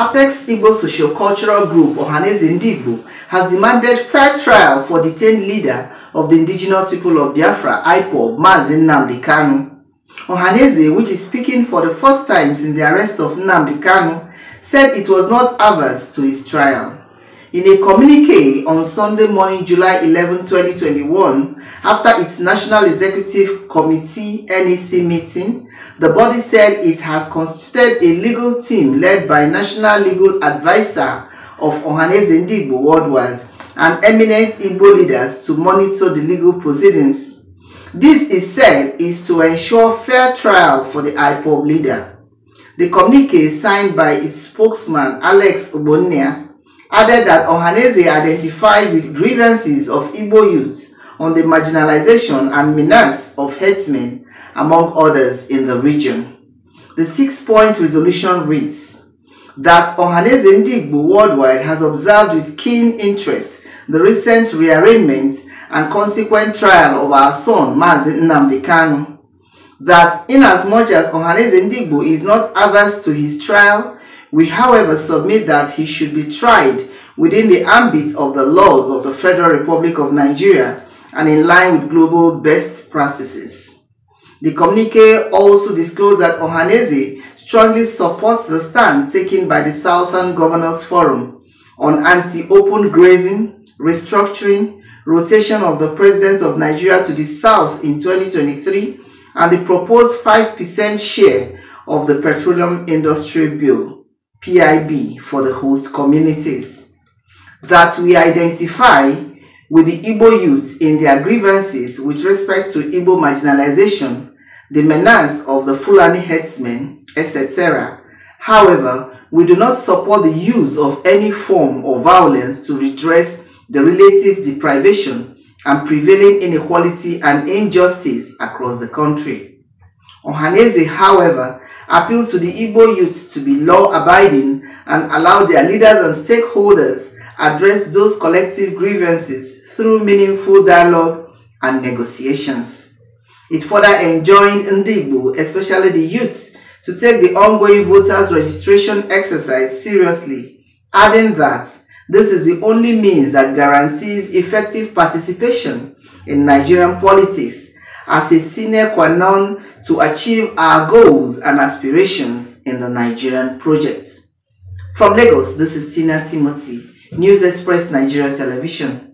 Apex Igbo Socio-Cultural Group, Ohaneze Ndigbo, has demanded fair trial for detained leader of the indigenous people of Biafra, IPOB, Mazin Nnamdi Kanu. Ohaneze, which is speaking for the first time since the arrest of Nnamdi Kanu, said it was not averse to his trial. In a communique on Sunday morning, July 11, 2021, after its National Executive Committee NEC meeting, the body said it has constituted a legal team led by National Legal Advisor of Ohanaeze Ndigbo worldwide and eminent Igbo leaders to monitor the legal proceedings. This is said is to ensure fair trial for the IPOB leader. The communique signed by its spokesman Alex Ogbonnia added that Ohanaeze identifies with grievances of Igbo youths on the marginalization and menace of headsmen, among others in the region. The six-point resolution reads that Ohanaeze Ndigbo worldwide has observed with keen interest the recent rearrangement and consequent trial of our son Mazi Nnamdi Kanu. That inasmuch as Ohanaeze Ndigbo is not averse to his trial, we however submit that he should be tried within the ambit of the laws of the Federal Republic of Nigeria and in line with global best practices. The communique also disclosed that Ohanaeze strongly supports the stand taken by the Southern Governors Forum on anti-open grazing, restructuring, rotation of the President of Nigeria to the South in 2023, and the proposed 5% share of the Petroleum Industry Bill, PIB, for the host communities. That we identify with the Igbo youth in their grievances with respect to Igbo marginalization, the menace of the Fulani headsmen, etc. However, we do not support the use of any form of violence to redress the relative deprivation and prevailing inequality and injustice across the country. Ohanaeze, however, appealed to the Igbo youth to be law-abiding and allow their leaders and stakeholders address those collective grievances through meaningful dialogue and negotiations. It further enjoined Ndigbo, especially the youths, to take the ongoing voters registration exercise seriously, adding that this is the only means that guarantees effective participation in Nigerian politics as a sine qua non to achieve our goals and aspirations in the Nigerian project. From Lagos, this is Tina Timothy, News Express Nigeria Television.